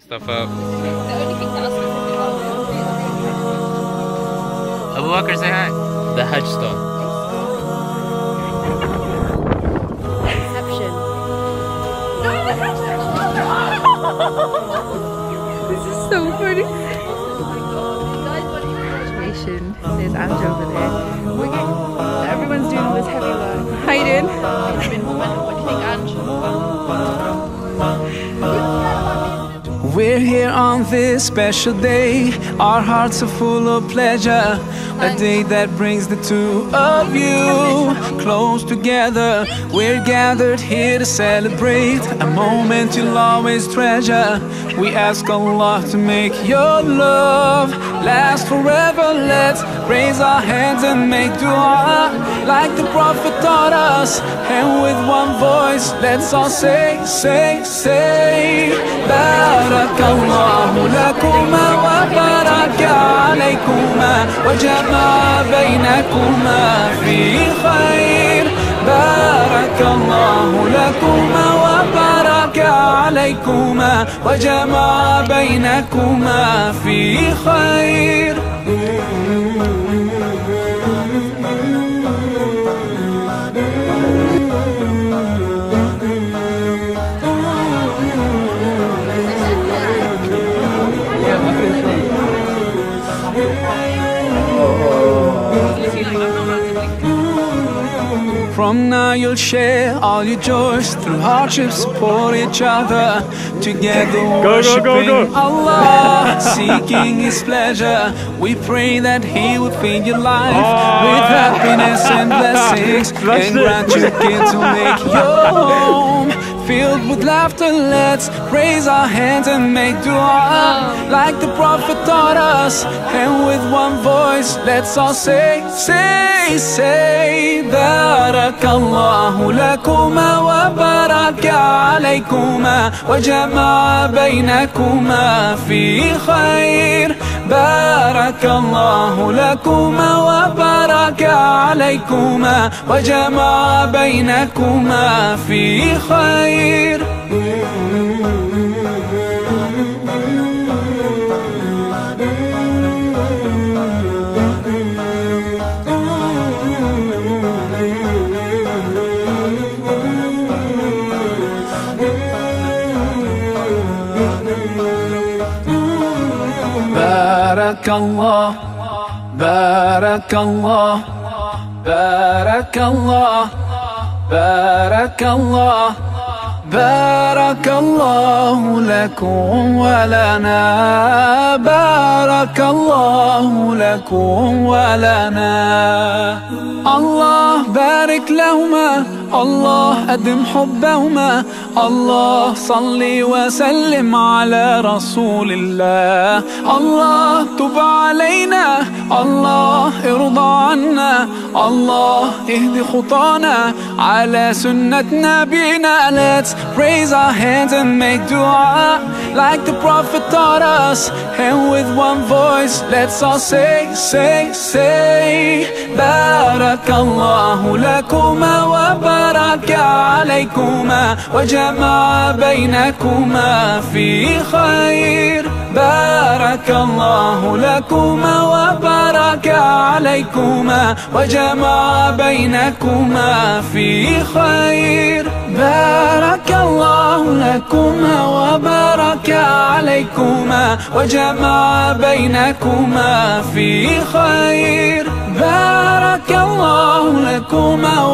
stuff up. Abu Bakr, say hi. The Hajj stone. Inception. this is so funny. Graduation. There's Ange over there. We're getting, everyone's doing all this heavy work. Hayden. What do you think, We're here on this special day. Our hearts are full of pleasure. A day that brings the two of you close together. We're gathered here to celebrate a moment you'll always treasure. We ask Allah to make your love last forever. Let's raise our hands and make dua like the Prophet taught us. And with one voice, let's all say, say, say, بارك الله لكما وبارك عليكما وجمع بينكما في خير. بارك الله لكما وبارك عليكما وجمع بينكما في خير. From now you'll share all your joys through hardships, support each other. Together worshiping Allah, seeking His pleasure. We pray that He would fill your life with happiness and blessings, and grant you kids to make your home filled with laughter. Let's raise our hands and make dua like the Prophet taught us. And with one voice, let's all say, say, say, بارك الله لكما وبارك عليكما وجمع بينكما في خير بارك الله لكما وبارك عليكما وجمع بينكما في خير. بارك الله بارك الله بارك الله بارك الله بارك الله لكم ولنا بارك الله لكم ولنا. الله بارك لهما. الله أدم حبهما. الله صل وسلم على رسول الله. الله تب علينا. الله ارضى عنا. الله اهد خطانا. على سنة نبينا. Let's raise our hands and make dua. Like the Prophet taught us. And with one voice let's all say, say, say بارك الله لكما وبارك عليكما وجمع بينكما في خير. بارك الله لكما وبارك عليكما وجمع بينكما في خير. بارك الله لكما وبارك عليكما وجمع بينكما في خير. بارك الله لكما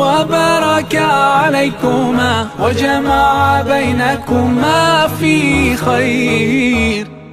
وبارك عليكما وجمع بينكما في خير.